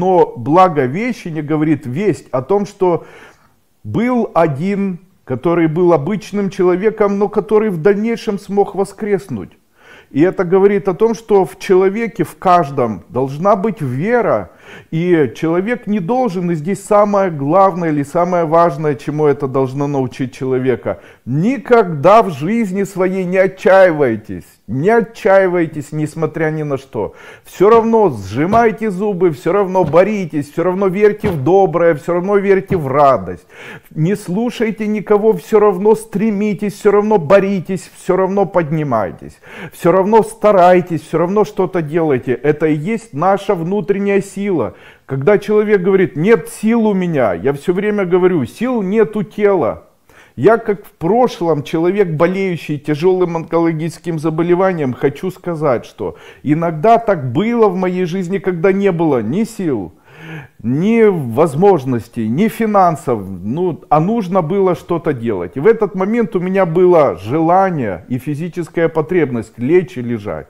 Но Благовещение говорит весть о том, что был один, который был обычным человеком, но который в дальнейшем смог воскреснуть. И это говорит о том, что в человеке, в каждом, должна быть вера. И человек не должен, и здесь самое главное или самое важное, чему это должно научить человека, никогда в жизни своей не отчаивайтесь. Не отчаивайтесь, несмотря ни на что. Все равно сжимайте зубы, все равно боритесь, все равно верьте в доброе, все равно верьте в радость. Не слушайте никого, все равно стремитесь, все равно боритесь, все равно поднимайтесь. Все равно старайтесь, все равно что-то делайте. Это и есть наша внутренняя сила. Когда человек говорит, нет сил у меня, я все время говорю, сил нет у тела. Я как в прошлом человек, болеющий тяжелым онкологическим заболеванием, хочу сказать, что иногда так было в моей жизни, когда не было ни сил, ни возможностей, ни финансов, ну, а нужно было что-то делать. И в этот момент у меня было желание и физическая потребность лечь и лежать.